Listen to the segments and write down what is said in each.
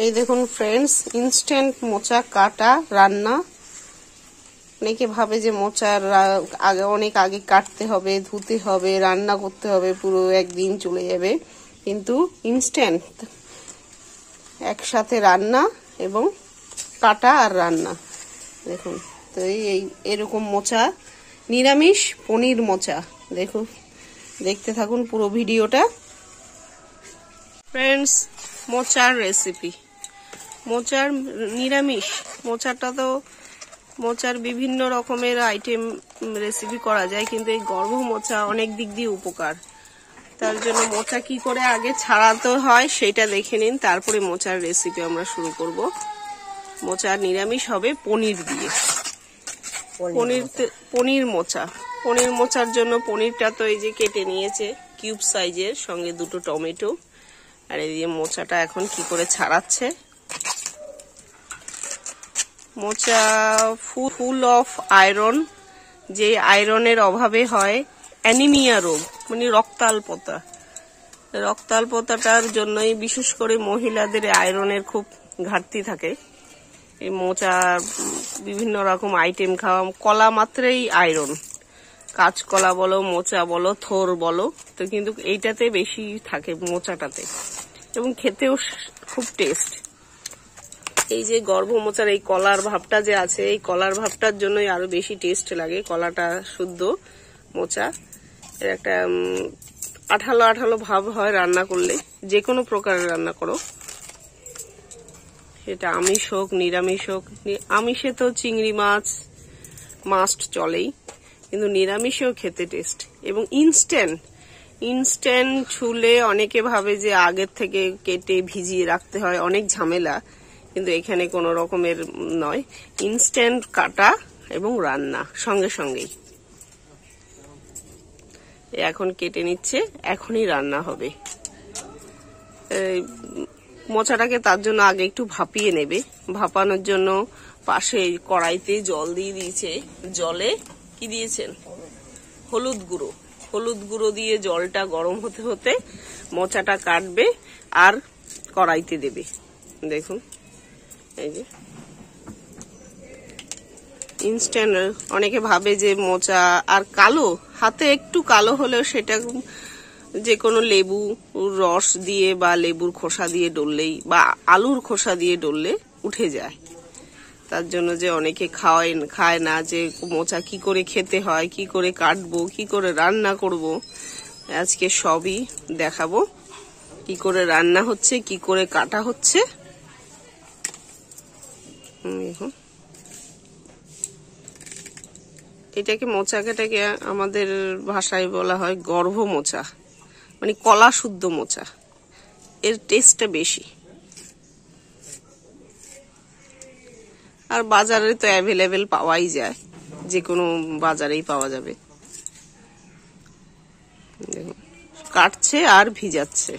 এই দেখুন friends instant মোচা কাটা, রান্না। অনেকে ভাবে যে মোচার আগে, অনেক আগে কাটতে হবে, ধুতে হবে, রান্না করতে হবে, পুরো একদিন চলে যাবে। কিন্তু ইনস্ট্যান্ট একসাথে রান্না এবং কাটা আর রান্না। দেখুন, তো এই এরকম মোচা, নিরামিষ পনির মোচা। দেখুন, দেখতে থাকুন পুরো ভিডিওটা। ফ্রেন্ডস মোচার রেসিপি মোচার নিরামিষ। মোচাটা তো মোচার বিভিন্ন রকমের আইটেম রেসিপি করা যায় কিন্তু এই গর্ভ মোচা অনেক দিক দিয়ে উপকার। তার জন্য মোচা কি করে আগে ছাড়াতে হয় সেটা দেখে নিন তারপরে মোচার রেসিপি আমরা শুরু করব। মোচার নিরামিষ হবে পনির দিয়ে। পনির পনির মোচা। পনির মোচার জন্য পনিরটা তো এই যে কেটে নিয়েছে কিউব সাইজের সঙ্গে দুটো টমেটো। আর এই যে মোচাটা এখন কি করে ছাড়াচ্ছে মোচা ফুল অফ আয়রন, যে আয়রনের অভাবে হয় অ্যানিমিয়া রোগ মানে রক্তাল্পতা। রক্তাল্পতাটার জন্যই বিশেষ করে মহিলাদের আয়রনের খুব ঘাটতি থাকে। এই মোচা, বিভিন্ন রকম আইটেম খাওয়া, কলা মাত্রেই আয়রন। কাঁচকলা বলো, মোচা বলো, থোর বলো, তো কিন্তু এইটাতে বেশি থাকে মোচাটাতে। এবং খেতেও খুব টেস্ট। এই যে গর্ভ মোচার এই কলার ভাবটা যে আছে, এই কলার ভাবটার জন্যই আরও বেশি টেস্ট লাগে, কলাটা শুদ্ধ মোচা। এর একটা আঠালো আঠালো ভাব হয় রান্না করলে যে কোনো প্রকারের রান্না করো। সেটা আমিষ হোক, নিরামিষ হোক আমিষে তো চিংড়ি মাছ মাস্ট চলেই, কিন্তু নিরামিষেও খেতে টেস্ট এবং ইনস্ট্যান্ট ইনস্ট্যান্ট ছুলে অনেকে ভাবে যে আগের থেকে কেটে ভিজিয়ে রাখতে হয়, অনেক ঝামেলা। কিন্তু এখানে কোনো রকমের নয়। ইনস্ট্যান্ট কাটা এবং রান্না, সঙ্গে সঙ্গেই। এখন কেটে নিচ্ছে, এখনই রান্না হবে। মোচাটাকে তার জন্য আগে একটু ভাপিয়ে নেবে। ভাপানোর জন্য পাশে কড়াইতে জল দিয়ে দিয়েছে। জলে কি দিয়েছেন? হলুদ গুঁড়ো। হলুদ গুঁড়ো দিয়ে জলটা গরম হতে হতে মোচাটা কাটবে আর কড়াইতে দেবে। দেখুন। ইনস্ট্যান্ট অনেকে ভাবে যে মোচা আর কালো, হাতে একটু কালো হলেও সেটা যে কোনো লেবু রস দিয়ে বা লেবুর খোসা দিয়ে ডললেই বা আলুর খোসা দিয়ে ডললে উঠে যায়। তার জন্য যে অনেকে খাওয়ায় খায় না যে মোচা কি করে খেতে হয়, কি করে কাটবো, কি করে রান্না করব, আজকে সবই দেখাবো। কি করে রান্না হচ্ছে, কি করে কাটা হচ্ছে দেখুন। এটাকে মোচাকেটাকে আমাদের ভাষায় বলা হয় গর্ভ মোচা মানে কলা শুদ্ধ মোচা। এর টেস্টটা বেশি। আর বাজারে তো অ্যাভেলেবেল পাওয়াই যায় যে কোনো বাজারেই পাওয়া যাবে। দেখুন, কাটছে আর ভিজাচ্ছে।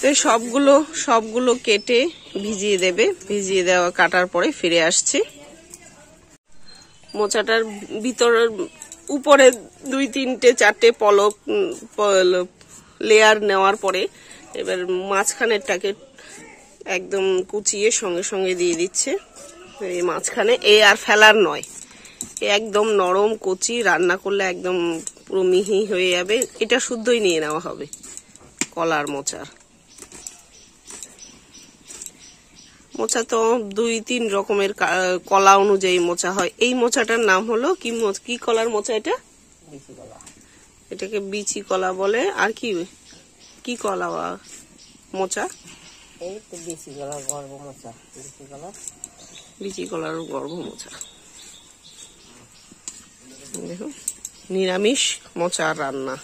তো সবগুলো সবগুলো কেটে ভিজিয়ে দেবে। ভিজিয়ে দেওয়া কাটার পরে ফিরে আসছে। মোচাটার ভিতরের উপরে দুই, তিনটে, চারটে পলক লেয়ার নেওয়ার পরে এবার মাঝখানেরটাকে একদম কুচিয়ে সঙ্গে সঙ্গে দিয়ে দিচ্ছে। এই মাঝখানে এ আর ফেলার নয়। এ একদম নরম কচি, রান্না করলে একদম পুরো মিহি হয়ে যাবে। এটা শুদ্ধই নিয়ে নেওয়া হবে কলার মোচার। মোচা তো দুই তিন রকমের কলা অনুযায়ী মোচা হয়। এই মোচাটার নাম হলো কি কি কলার মোচা এটা? এটাকে বিচি কলা বলে। আর কি কি কলা মোচা? বেশি গলা গর্ব মোচা। বিচি কলার গর্ভ মোচা। দেখুন নিরামিষ মোচার রান্না।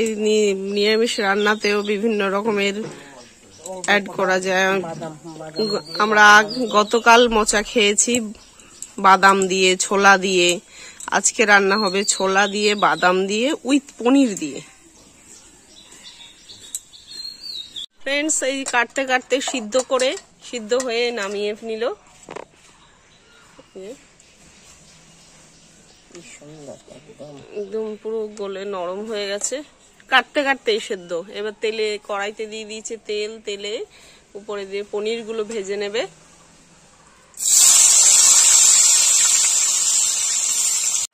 এই নিরামিষ রান্নাতেও বিভিন্ন রকমের অ্যাড করা যায়। আমরা গতকাল মোচা খেয়েছি, বাদাম দিয়ে, ছোলা দিয়ে। আজকে রান্না হবে ছোলা দিয়ে, বাদাম দিয়ে, উইথ পনির দিয়ে। ফ্রেন্ডস এই কাটতে কাটতে সিদ্ধ করে, সিদ্ধ হয়ে নামিয়ে নিল। একদম পুরো গলে নরম হয়ে গেছে। কাটতে কাটতে সেদ্ধ। এবার তেলে কড়াইতে দিয়ে দিয়েছে তেল, তেলে উপরে দিয়ে পনিরগুলো ভেজে নেবে।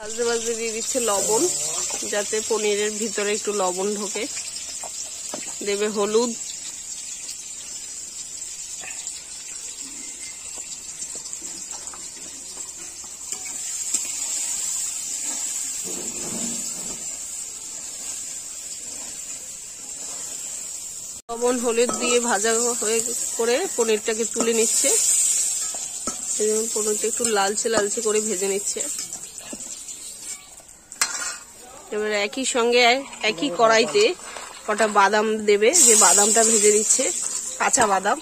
ভাজতে ভাজতে দিয়ে দিচ্ছে লবণ, যাতে পনিরের ভিতরে একটু লবণ ঢোকে। দেবে হলুদ। লবণ, হলুদ দিয়ে ভাজা হয়ে করে পনিরটাকে তুলে নিচ্ছে। পনিরটা একটু লালচে লালচে করে ভেজে নিচ্ছে। এবার একই সঙ্গে একই কড়াইতে কটা বাদাম দেবে, যে বাদামটা ভেজে দিচ্ছে কাঁচা বাদাম।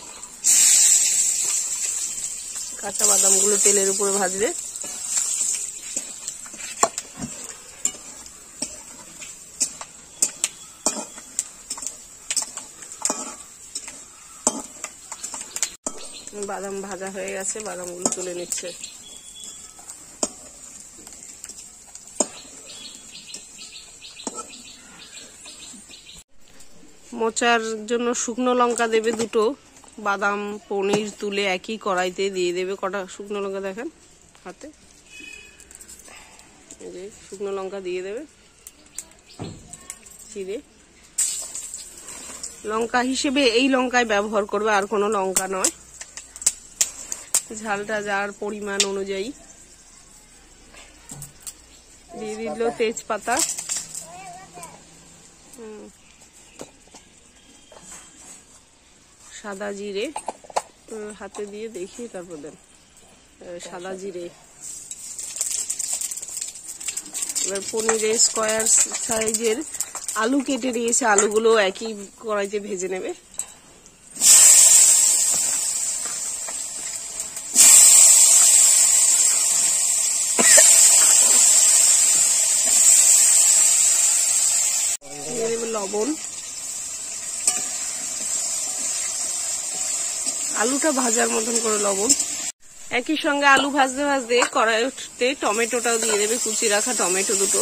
কাঁচা বাদামগুলো তেলের উপরে ভাজবে। বাদাম ভাজা হয়ে গেছে, বাদামগুলো তুলে নিচ্ছে। মোচার জন্য শুকনো লঙ্কা দেবে দুটো, বাদাম, পনির তুলে একই কড়াইতে দিয়ে দেবে কটা শুকনো লঙ্কা দেখেন হাতে। শুকনো লঙ্কা দিয়ে দেবে চিড়ে। লঙ্কা হিসেবে এই লঙ্কায় ব্যবহার করবে, আর কোনো লঙ্কা নয়। ঝালটা যার পরিমাণ অনুযায়ী। দিয়ে দিল তেজপাতা। সাদা জিরে। হাতে দিয়ে দেখি, তারপর দেন সাদা জিরে। এবার পনিরের স্কোয়ার সাইজের আলু কেটে নিয়েছে, আলুগুলো একই কড়াইতে ভেজে নেবে দিয়ে দেবে লবণ আলুটা ভাজার মতন করে লবণ। একই সঙ্গে আলু ভাজতে ভাজতে কড়াইতে টমেটোটাও দিয়ে দেবে কুচি রাখা টমেটো দুটো।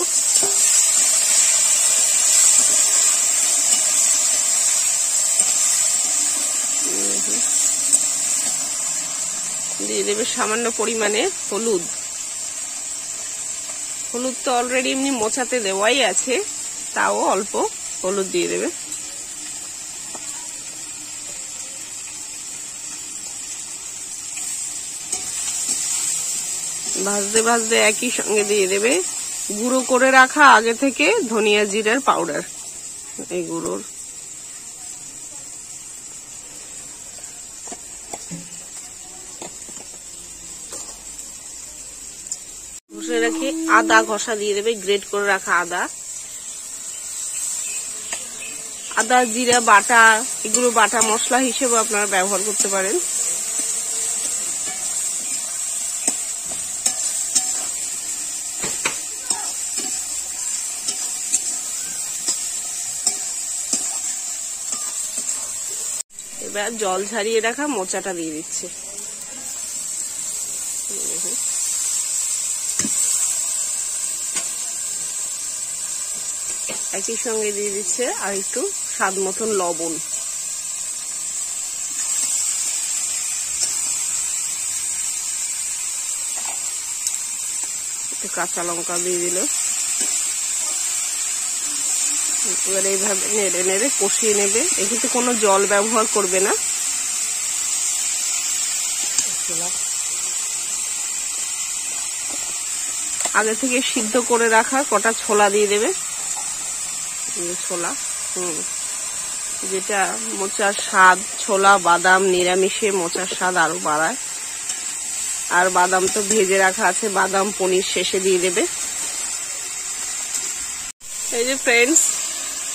দিয়ে দেবে সামান্য পরিমাণে হলুদ। হলুদ তো অলরেডি এমনি মোচাতে দেওয়াই আছে, তাও অল্প হলুদ দিয়ে দেবে। ভাজতে ভাজতে একই সঙ্গে দিয়ে দেবে। গুঁড়ো করে রাখা আগে থেকে ধনিয়া জিরার পাউডার এই গুঁড়োর। ঘষে রেখে আদা ঘষা দিয়ে দেবে গ্রেট করে রাখা আদা। আদা, জিরা, বাটা, এগুলো বাটা মশলা হিসেবে আপনারা ব্যবহার করতে পারেন। এবার জল ঝারিয়ে রাখা, মোচাটা দিয়ে দিচ্ছে। একই সঙ্গে দিয়ে দিচ্ছে আর একটু স্বাদ মতন লবণ। কাঁচা লঙ্কা দিয়ে দিল। এবার এইভাবে নেড়ে নেড়ে কষিয়ে নেবে। এক্ষেত্রে কোনো জল ব্যবহার করবে না। আগে থেকে সিদ্ধ করে রাখা কটা ছোলা দিয়ে দেবে। ছোলা, হুম। যেটা মোচার স্বাদ, ছোলা, বাদাম, নিরামিষে মোচার স্বাদ আরও বাড়ায়। আর বাদাম তো ভেজে রাখা আছে, বাদাম পনির শেষে দিয়ে দেবে। এই যে ফ্রেন্ডস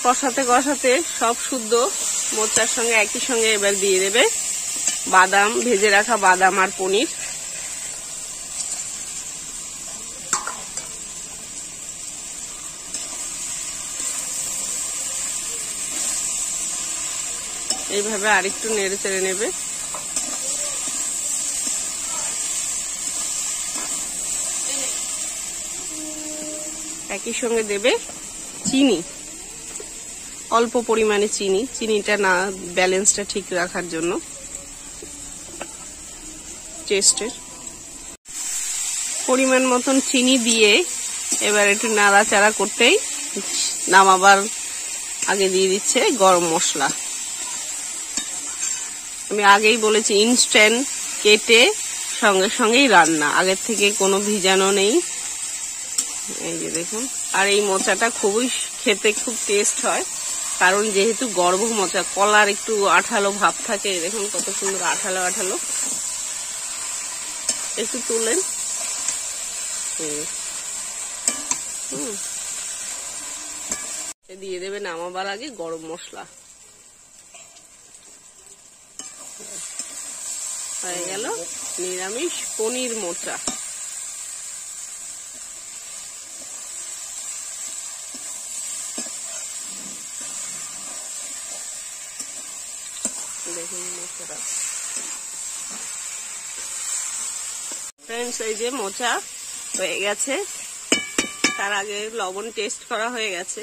কষাতে কষাতে সব শুদ্ধ। মোচার সঙ্গে একই সঙ্গে এবার দিয়ে দেবে বাদাম, ভেজে রাখা বাদাম আর পনির। এইভাবে আরেকটু নেড়ে চেড়ে নেবে। একই সঙ্গে দেবে চিনি। অল্প পরিমাণে চিনি। চিনিটা না, ব্যালেন্সটা ঠিক রাখার জন্য। টেস্টের। পরিমাণ মতন চিনি দিয়ে এবার একটু নাড়াচাড়া করতেই নামাবার আগে দিয়ে দিচ্ছে গরম মশলা। আমি আগেই বলেছি ইনস্ট্যান্ট কেটে সঙ্গে সঙ্গেই রান্না। আগের থেকে কোনো ভিজানো নেই। এই যে দেখুন। আর এই মোচাটা খুবই খেতে খুব টেস্ট হয়। কারণ যেহেতু গর্ভ মোচা, কলার একটু আঠালো ভাব থাকে দেখুন কত সুন্দর আঠালো আঠালো। একটু তুলেন। দিয়ে দেবেন নামাবার আগে গরম মশলা। হয়ে গেল নিরামিষ পনির মোচা। মোচাটা ফ্রেন্ডস এই যে মোচা হয়ে গেছে। তার আগে লবণ টেস্ট করা হয়ে গেছে।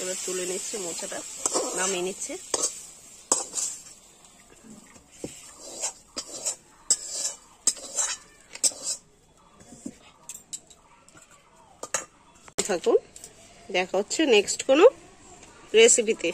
এবার তুলে নিচ্ছে মোচাটা, নামিয়ে নিচ্ছে। থাকুন, দেখা হচ্ছে নেক্সট কোনো রেসিপিতে